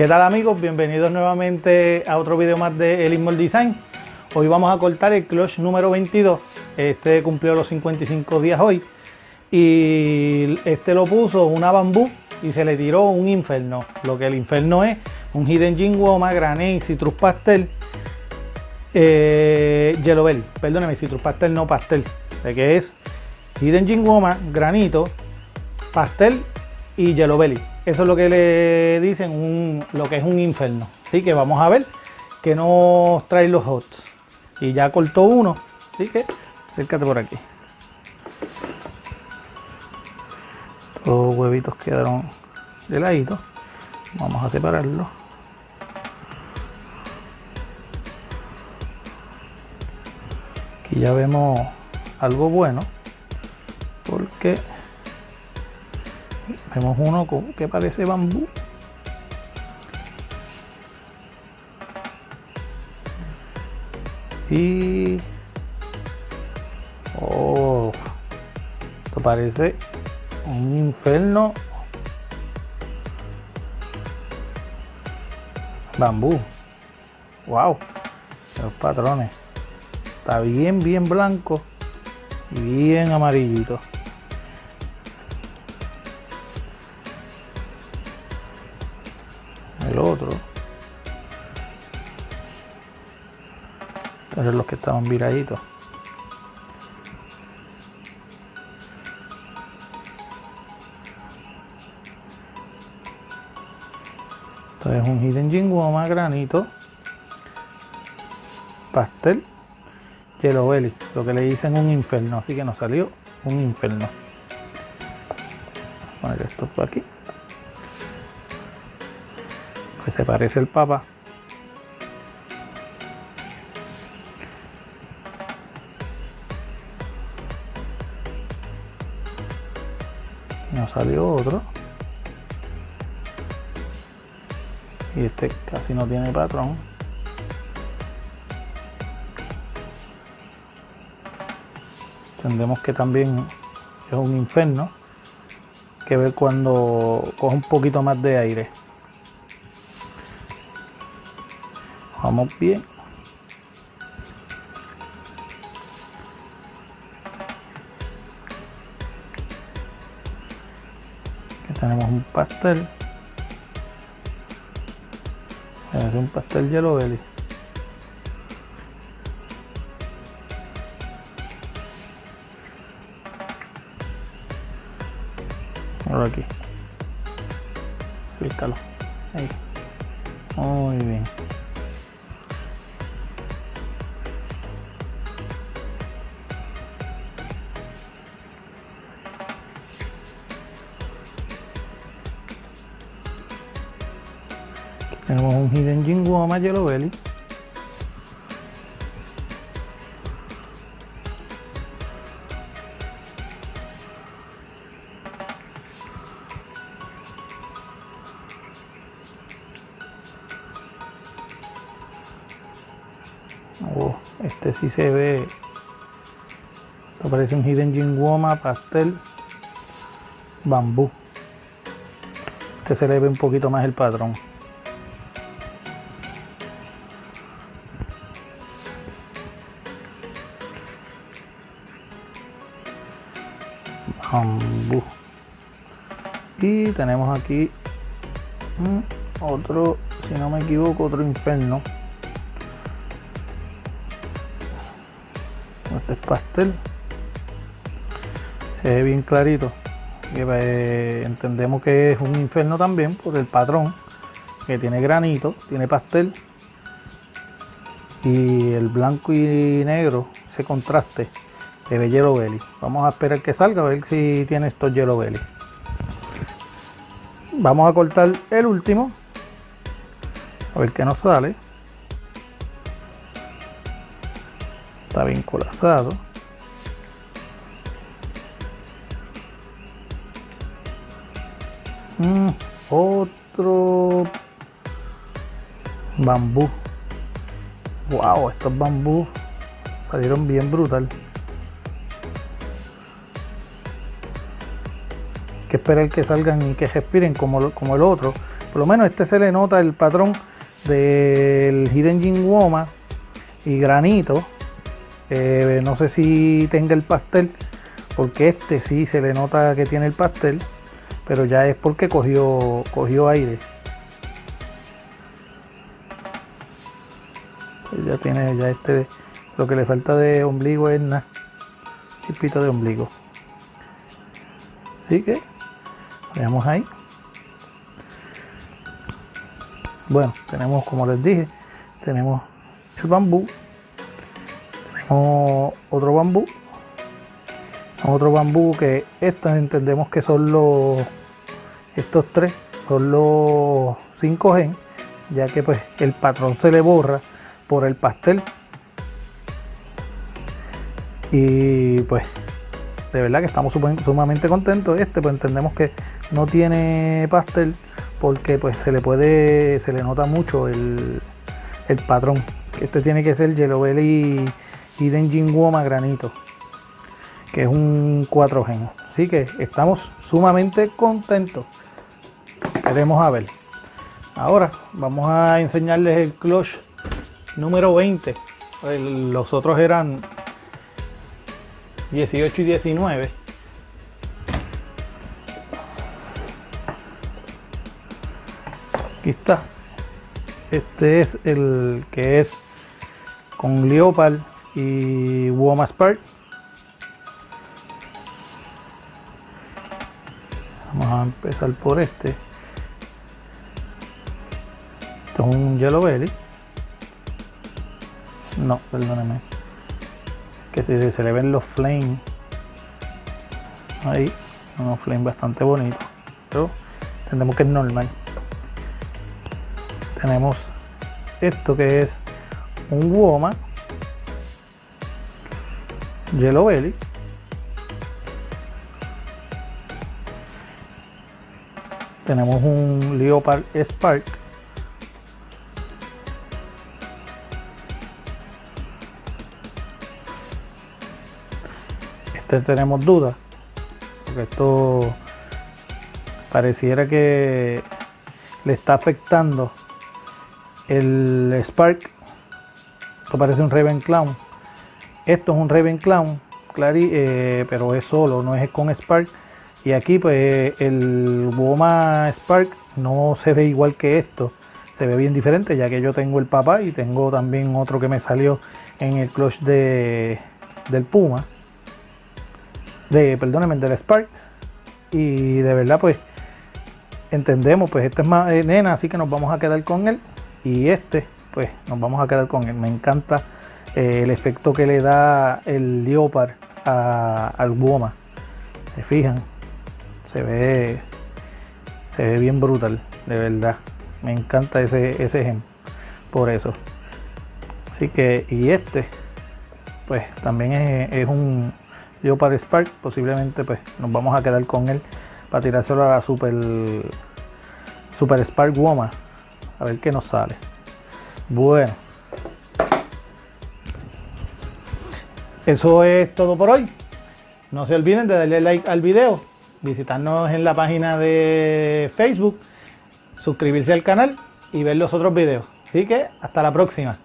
¿Qué tal amigos? Bienvenidos nuevamente a otro video más de Elismol Design. Hoy vamos a cortar el clutch número 22. Este cumplió los 55 días hoy. Y este lo puso una bambú y se le tiró un inferno. Lo que el inferno es un Hidden Gin Woma, Granate, Citrus Pastel, eh, Yellow Belly. Perdóneme, Citrus Pastel no pastel. De que es Hidden Gin Woma, Granito, Pastel y Yellow Belly. Eso es lo que le dicen un, lo que es un inferno. Así que vamos a ver que nos trae los hots. Y ya cortó uno. Así que acércate por aquí. Los huevitos quedaron de ladito. Vamos a separarlo. Aquí ya vemos algo bueno. Porque Vemos uno que parece bambú. Y... Oh, esto parece un infierno. Bambú. Wow. Los patrones. Está bien, bien blanco bien amarillito. Estos los que estaban viraditos. Esto es un Hidden Jingoma granito, pastel, Yellow Belly, lo que le dicen un inferno, así que nos salió un inferno. Voy a poner esto por aquí que se parece el Papa. Nos salió otro. Y este casi no tiene patrón. Entendemos que también es un inferno que ver cuando coge un poquito más de aire. Vamos bien. Tenemos un pastel. Es un pastel yellow belly. Ahora aquí. Explícalo. Ahí. Muy bien. Tenemos un Hidden Jingwoma Yellow Belly. Oh, este sí se ve. Esto parece un Hidden Jingwoma pastel bambú. Este se le ve un poquito más el patrón. Y tenemos aquí otro, si no me equivoco, otro inferno. Este es pastel. Se ve bien clarito. Eh, entendemos que es un inferno también por el patrón que tiene granito, tiene pastel y el blanco y negro, ese contraste de Yellow Belly. Vamos a esperar que salga a ver si tiene estos Yellow Belly. Vamos a cortar el último. A ver qué nos sale. Está bien colazado. Mm, otro bambú. Wow, estos bambú salieron bien brutal. Que esperar que salgan y que respiren como, como el otro, por lo menos este se le nota el patrón del Hidden Jinwoma y granito. Eh, no sé si tenga el pastel, porque este sí se le nota que tiene el pastel, pero ya es porque cogió, cogió aire. Ya tiene, ya este, lo que le falta de ombligo es nada, chispito de ombligo. Así que, veamos ahí. Bueno, tenemos, como les dije, tenemos el bambú, tenemos otro bambú, otro bambú que estos entendemos que son los, estos tres son los 5 gen, ya que pues el patrón se le borra por el pastel. Y pues de verdad que estamos sumamente contentos. Este pues entendemos que no tiene pastel porque pues se le puede, se le nota mucho el, el patrón. Este tiene que ser Yellow Belly y Denjin Woma granito, que es un 4 gen. Así que estamos sumamente contentos. Queremos a ver. Ahora vamos a enseñarles el clutch número 20. Los otros eran 18 y 19. Aquí está. Este es el que es con Leopard y Woma Spark. Vamos a empezar por este. Esto es un Yellow Belly. No, perdóneme. Que se, se le ven los flames. Ahí, unos flames bastante bonitos. Pero entendemos que es normal tenemos esto que es un Woma Yellow Belly tenemos un Leopard Spark tenemos dudas porque esto pareciera que le está afectando el Spark, esto parece un Raven Clown. Esto es un Raven Clown, eh, pero es solo, no es con Spark. Y aquí pues el Woma Spark no se ve igual que esto, se ve bien diferente ya que yo tengo el papá y tengo también otro que me salió en el clutch de, del Puma, de, perdónenme, del Spark. Y de verdad pues entendemos, pues este es más eh, nena, así que nos vamos a quedar con él. Y este pues nos vamos a quedar con él. Me encanta eh, el efecto que le da el Leopard al Woma se fijan se ve se ve bien brutal de verdad. Me encanta ese, ese por eso. Así que y este pues también es, un Leopard Spark posiblemente pues nos vamos a quedar con él para tirárselo a la Super Super Spark Woma a ver qué nos sale. Bueno. Eso es todo por hoy. No se olviden de darle like al video, visitarnos en la página de Facebook, suscribirse al canal y ver los otros videos. Así que hasta la próxima.